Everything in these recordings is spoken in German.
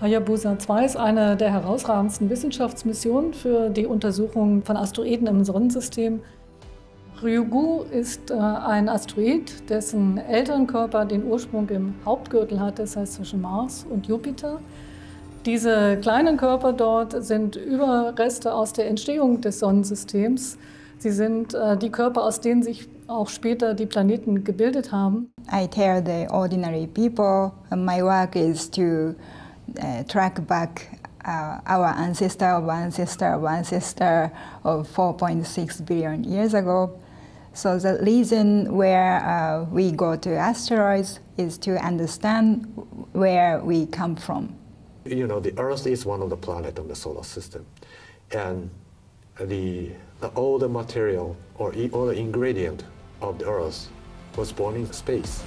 Hayabusa 2 ist eine der herausragendsten Wissenschaftsmissionen für die Untersuchung von Asteroiden im Sonnensystem. Ryugu ist äh, ein Asteroid, dessen Elternkörper den Ursprung im Hauptgürtel hat, das heißt zwischen Mars und Jupiter. Diese kleinen Körper dort sind Überreste aus der Entstehung des Sonnensystems. Sie sind äh, die Körper, aus denen sich auch später die Planeten gebildet haben. I tell the ordinary people my work is to uh, track back uh, our ancestor of ancestor of ancestor of 4.6 billion years ago. So the reason where uh, we go to asteroids is to understand where we come from. You know, the Earth is one of the planets of the solar system, and the, the all the material or all the ingredient of the Earth was born in space.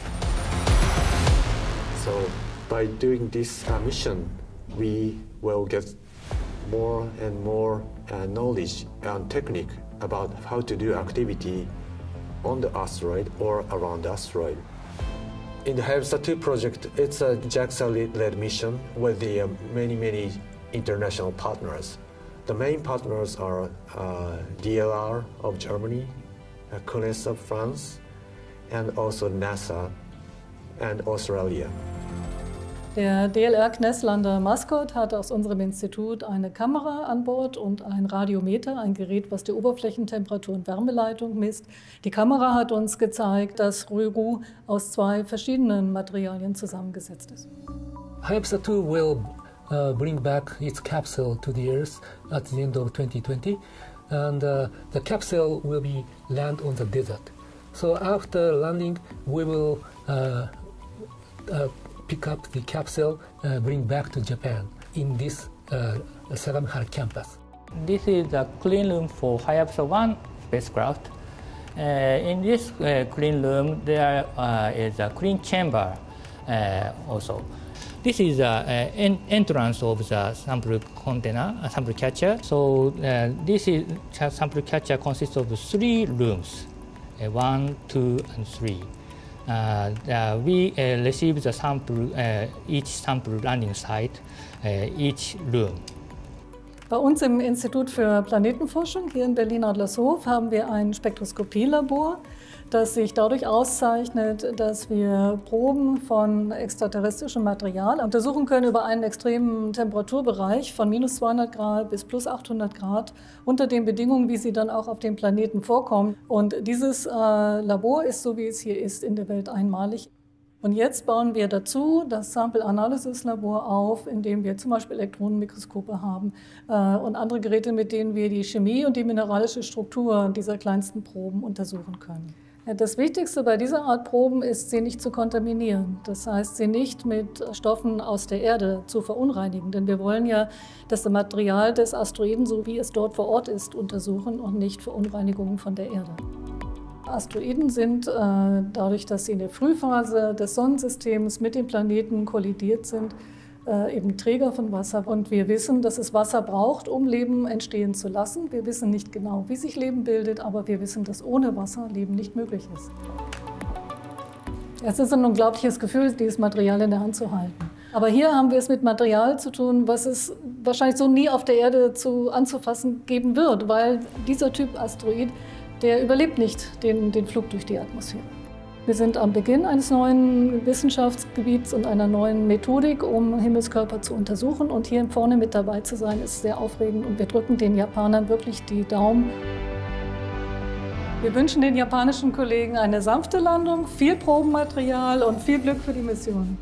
So by doing this uh, mission, we will get more and more uh, knowledge and technique about how to do activity on the asteroid or around the asteroid. In the Hayabusa 2 project, it's a JAXA-led mission with the uh, many, many international partners. The main partners are uh, DLR of Germany, uh, CNES of France, and also NASA and Australia. Der DLR Knesslander Mascot hat aus unserem Institut eine Kamera an Bord und ein Radiometer, ein Gerät, was die Oberflächentemperatur und Wärmeleitung misst. Die Kamera hat uns gezeigt, dass Ryugu aus zwei verschiedenen Materialien zusammengesetzt ist. Hayabusa 2 will uh, bring back its capsule to the Earth at the end of 2020, and uh, the capsule will be land on the desert. So after landing, we will uh, uh pick up the capsule, uh, bring back to Japan in this uh, Sagamihara campus. This is a clean room for Hayabusa 1 spacecraft. Uh, in this uh, clean room, there uh, is a clean chamber uh, also. This is the en entrance of the sample container, sample catcher. So this is sample catcher consists of three rooms, one, two, and three. Uh, uh, we uh, receive the sample, each sample landing site, each room. Bei uns im Institut für Planetenforschung hier in Berlin-Adlershof haben wir ein Spektroskopielabor das sich dadurch auszeichnet, dass wir Proben von extraterrestrischem Material untersuchen können über einen extremen Temperaturbereich von minus 200 Grad bis plus 800 Grad unter den Bedingungen, wie sie dann auch auf dem Planeten vorkommen. Und dieses äh, Labor ist, so wie es hier ist, in der Welt einmalig. Und jetzt bauen wir dazu das Sample Analysis Labor auf, in dem wir zum Beispiel Elektronenmikroskope haben äh, und andere Geräte, mit denen wir die Chemie und die mineralische Struktur dieser kleinsten Proben untersuchen können. Das Wichtigste bei dieser Art Proben ist, sie nicht zu kontaminieren. Das heißt, sie nicht mit Stoffen aus der Erde zu verunreinigen. Denn wir wollen ja das Material des Asteroiden, so wie es dort vor Ort ist, untersuchen und nicht Verunreinigungen von der Erde. Asteroiden sind äh, dadurch, dass sie in der Frühphase des Sonnensystems mit den Planeten kollidiert sind, äh, eben Träger von Wasser. Und wir wissen, dass es Wasser braucht, um Leben entstehen zu lassen. Wir wissen nicht genau, wie sich Leben bildet, aber wir wissen, dass ohne Wasser Leben nicht möglich ist. Es ist ein unglaubliches Gefühl, dieses Material in der Hand zu halten. Aber hier haben wir es mit Material zu tun, was es wahrscheinlich so nie auf der Erde zu, anzufassen geben wird, weil dieser Typ Asteroid, der überlebt nicht den, den Flug durch die Atmosphäre. Wir sind am Beginn eines neuen Wissenschaftsgebiets und einer neuen Methodik, um Himmelskörper zu untersuchen. Und hier vorne mit dabei zu sein, ist sehr aufregend und wir drücken den Japanern wirklich die Daumen. Wir wünschen den japanischen Kollegen eine sanfte Landung, viel Probenmaterial und viel Glück für die Mission.